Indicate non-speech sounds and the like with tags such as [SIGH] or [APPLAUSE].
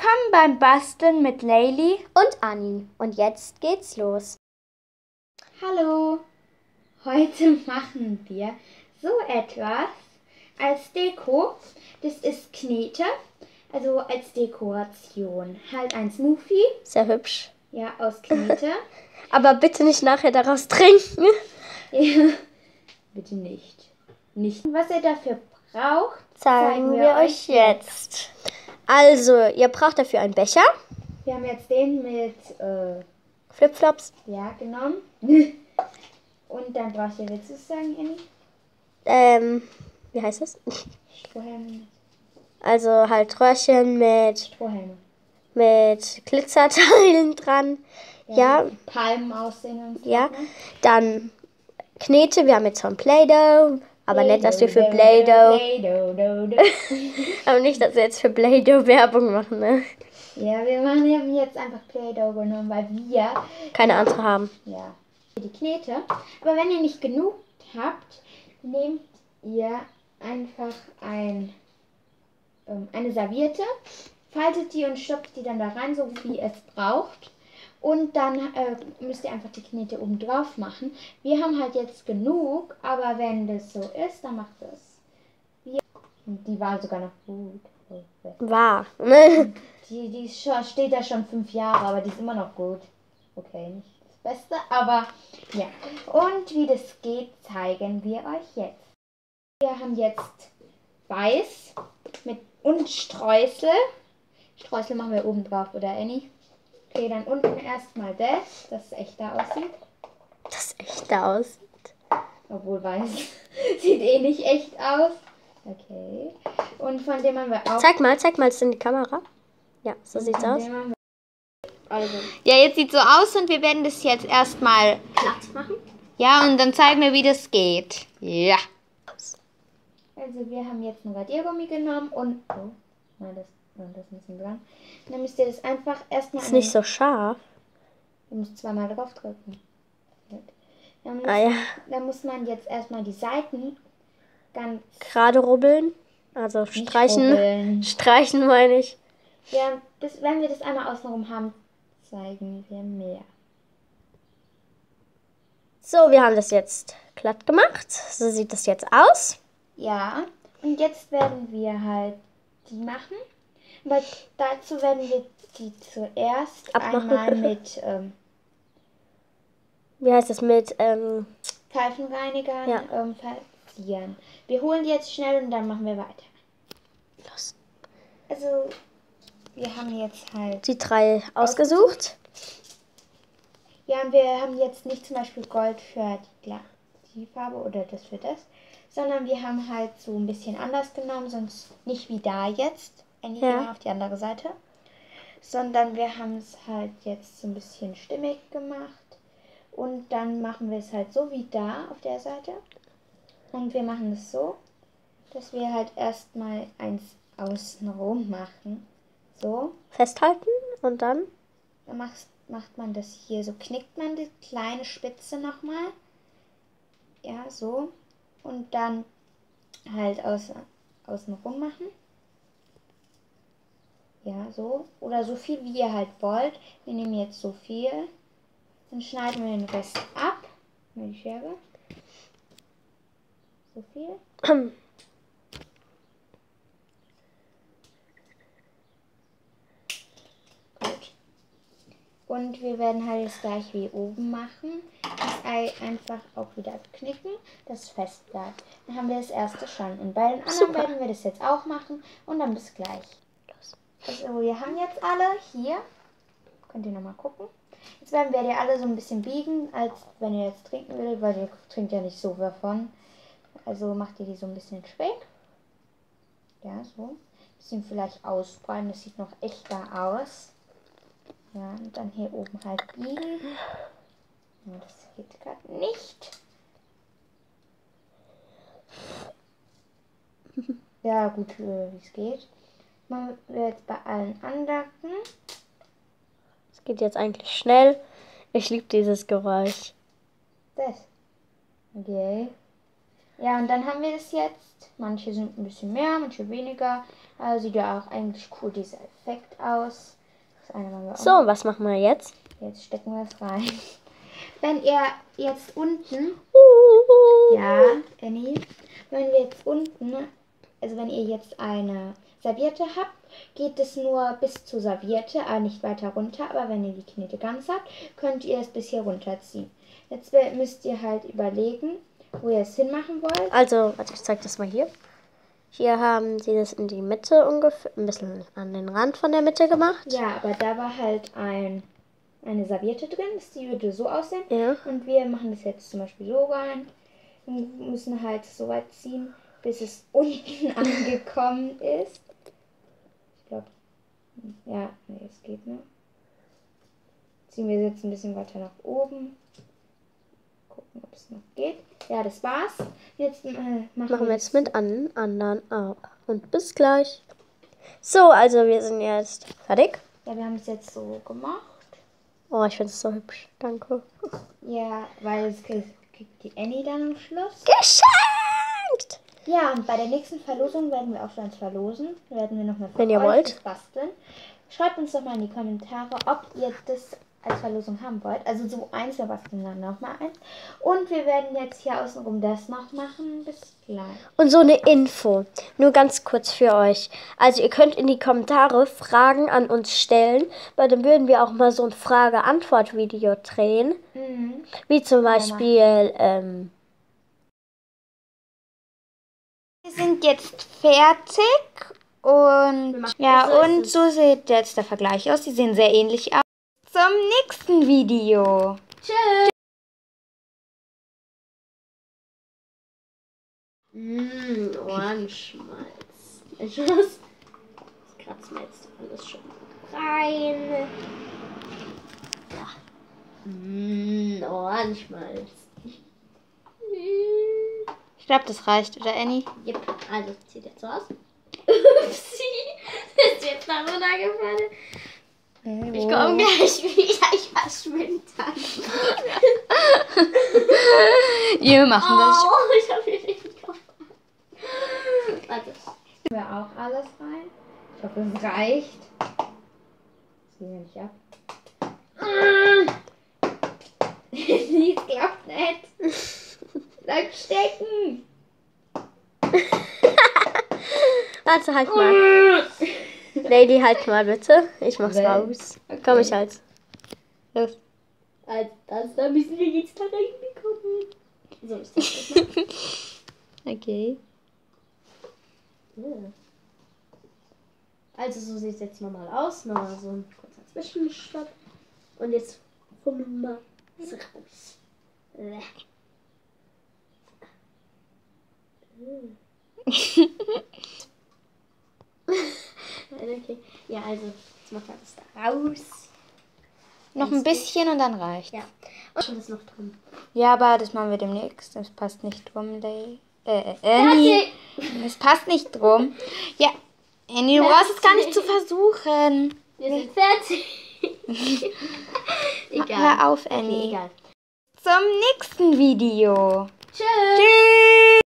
Willkommen beim Basteln mit Layli. Und Anni. Und jetzt geht's los. Hallo. Heute machen wir so etwas als Deko. Das ist Knete, also als Dekoration. Halt ein Smoothie, Sehr hübsch. ja, aus Knete. [LAUGHS] Aber bitte nicht nachher daraus trinken. ja. Bitte nicht. Nicht. Was ihr dafür braucht, Zeigen wir euch jetzt. Also, ihr braucht dafür einen Becher, Wir haben jetzt den mit, äh, Flipflops, ja, genommen. [LAUGHS] Und dann brauchst du, willst du es sagen, Annie? ähm, wie heißt es? Strohhalme. Also halt Röhrchen mit, Strohhalme. mit Glitzerteilen [LAUGHS] dran. Ja, Palmen aussehen und so. ja. Dann Knete, wir haben jetzt von Play-Doh. Aber nicht, dass wir für Play-Doh, [LAUGHS] aber nicht, dass wir jetzt für Play-Doh Werbung machen, ne? Ja, wir haben jetzt einfach Play-Doh genommen, weil wir, Keine andere haben. ja, die Knete. Aber wenn ihr nicht genug habt, nehmt ihr einfach ein, ähm, eine Serviette, faltet die und stopft die dann da rein, so wie es braucht. Und dann äh, müsst ihr einfach die Knete oben drauf machen. Wir haben halt jetzt genug, aber wenn das so ist, dann macht das. Wir, die war sogar noch gut. Oh. War. Die, die schon, steht da schon fünf Jahre, aber die ist immer noch gut. Okay, nicht das Beste, aber ja. Und wie das geht, zeigen wir euch jetzt. Wir haben jetzt Weiß mit und Streusel. Streusel machen wir oben drauf, oder Annie? Okay, dann unten erstmal das, dass es echt da aussieht. Das ist echt aus. Obwohl weiß [LAUGHS] sieht eh nicht echt aus. Okay. Und von dem haben wir auch. Zeig mal, zeig mal jetzt in die Kamera. Ja, so sieht's aus. also. Ja, jetzt sieht so aus und wir werden das jetzt erstmal Platt machen. Ja, und dann zeigen wir, wie das geht. Ja. Also wir haben jetzt ein Radiergummi genommen und... Oh, nein, das, nein, das ein bisschen dran. Dann müsst ihr das einfach erstmal... Ist nicht so scharf. Ihr müsst zweimal drauf drücken. Dann muss, Ah ja. dann muss man jetzt erstmal die Seiten ganz Gerade rubbeln. Also streichen. rubbeln. [LAUGHS] Streichen meine ich. Ja, das, wenn wir das einmal außenrum haben, zeigen wir mehr. So, wir haben das jetzt glatt gemacht. So sieht das jetzt aus. Ja, und jetzt werden wir halt die machen. Aber dazu werden wir die zuerst Abmachen. einmal [LAUGHS] mit ähm, Wie heißt das mit, ähm, Pfeifenreinigern Ja. ähm, verzieren. Wir holen die jetzt schnell und dann machen wir weiter. los. Also, wir haben jetzt halt. die drei ausgesucht? Ja, und wir haben jetzt nicht zum Beispiel Gold für die, die Farbe oder das für das, sondern wir haben halt so ein bisschen anders genommen, sonst nicht wie da jetzt, eigentlich Ja. immer auf die andere Seite, sondern wir haben es halt jetzt so ein bisschen stimmig gemacht und dann machen wir es halt so wie da auf der Seite und wir machen es so, dass wir halt erstmal eins außenrum machen, so. Festhalten und dann? Dann macht, macht man das hier so, knickt man die kleine Spitze nochmal. Ja, so. Und dann halt außen, außen rum machen. Ja, so. Oder so viel, wie ihr halt wollt. Wir nehmen jetzt so viel. Dann schneiden wir den Rest ab. Mit die Schere. So viel. [CLEARS THROAT] Gut. Und wir werden halt das gleich wie oben machen. Das Ei einfach auch wieder knicken, dass es fest bleibt. Dann haben wir das erste schon. Und bei den anderen Super. werden wir das jetzt auch machen. Und dann bis gleich. Also wir haben jetzt alle hier. Könnt ihr nochmal gucken. Jetzt werden wir die alle so ein bisschen biegen, als wenn ihr jetzt trinken würdet, weil ihr trinkt ja nicht so davon. Also macht ihr die so ein bisschen schräg. Ja, so. Bisschen vielleicht ausbreiten. Das sieht noch echter aus. Ja, und dann hier oben halt biegen. Ja, das geht gerade nicht. [LAUGHS] Ja, gut, äh, wie es geht. Machen wir jetzt bei allen andacken. Es geht jetzt eigentlich schnell. Ich liebe dieses Geräusch. Das. Okay. Ja, und dann haben wir das jetzt. Manche sind ein bisschen mehr, manche weniger. Also sieht ja auch eigentlich cool dieser Effekt aus. So, was machen wir jetzt? Jetzt stecken wir es rein. [LAUGHS] Wenn ihr jetzt unten, ja, Annie, wenn wir jetzt unten, also wenn ihr jetzt eine Serviette habt, geht es nur bis zur Serviette, aber nicht weiter runter. Aber wenn ihr die Knete ganz habt, könnt ihr es bis hier runterziehen. Jetzt müsst ihr halt überlegen, wo ihr es hinmachen wollt. Also, warte, ich zeig das mal hier. Hier haben sie das in die Mitte ungefähr, ein bisschen an den Rand von der Mitte gemacht. Ja, aber da war halt ein, eine Serviette drin, die würde so aussehen. Ja. Und wir machen das jetzt zum Beispiel so rein. Und müssen halt so weit ziehen, bis es [LAUGHS] unten angekommen ist. Ich glaube, ja, nee, es geht noch. Ziehen wir jetzt ein bisschen weiter nach oben. Gucken, ob es noch geht. Ja, das war's. Jetzt äh, machen, Machen wir jetzt mit an, anderen auch. Und bis gleich. So, also wir sind jetzt fertig. Ja, wir haben es jetzt so gemacht. Oh, ich finde es so hübsch. Danke. Ja, weil es kriegt die Annie dann am Schluss. Geschenkt! Ja, und bei der nächsten Verlosung werden wir auch schon eins verlosen. Werden wir nochmal Wenn ihr wollt. basteln. Schreibt uns doch mal in die Kommentare, ob ihr das als Verlosung haben wollt. Also so eins, wir basteln dann nochmal eins. Und wir werden jetzt hier außenrum das noch machen. Bis gleich. Und so eine Info, nur ganz kurz für euch. Also ihr könnt in die Kommentare Fragen an uns stellen, weil dann würden wir auch mal so ein Frage-Antwort-Video drehen. Mhm. Wie zum Beispiel, ähm, Wir sind jetzt fertig. Und ja, so ist und so sieht jetzt der Vergleich aus. Die sehen sehr ähnlich aus. Zum nächsten Video. Tschüss. Mmh, Ohrenschmalz. Ich was? Das kratzen wir jetzt alles schon rein. Ja. Mmh, Ohrenschmalz. Ich glaube, das reicht, oder Annie? Yep, also zieht jetzt so aus. [LAUGHS] Upsi, ist jetzt mal runtergefallen. Ich komme gleich wieder, ich verschwinde dann. Wir machen das. Oh, ich habe hier richtig Kopf. Warte. wir auch alles rein. Ich hoffe, es reicht. Das gehen wir nicht ab. Die klappt nicht. Bleib stecken. [LAUGHS] Warte, halt mal. [LAUGHS] Lady, halt mal bitte. Ich mach's Okay. raus. Komm, ich halt. Los. Als das, da müssen wir jetzt da reinbekommen. So, ist das mal. [LAUGHS] Okay. Also so sieht es jetzt normal aus. Nochmal so ein kurzer Zwischenstopp. Und jetzt fummeln wir es raus. Äh. Okay. Ja, also jetzt machen wir das da raus. Noch ein bisschen und dann reicht. Ja. Und schon ist noch drin. Ja, aber das machen wir demnächst. Das passt nicht drum, Lay. Äh, äh, Annie. Das passt nicht drum. Ja, Annie, du brauchst es gar nicht zu versuchen. Wir sind fertig. [LAUGHS] egal. Hör auf, Okay, Annie. egal. Zum nächsten Video. Tschüss. Tschüss.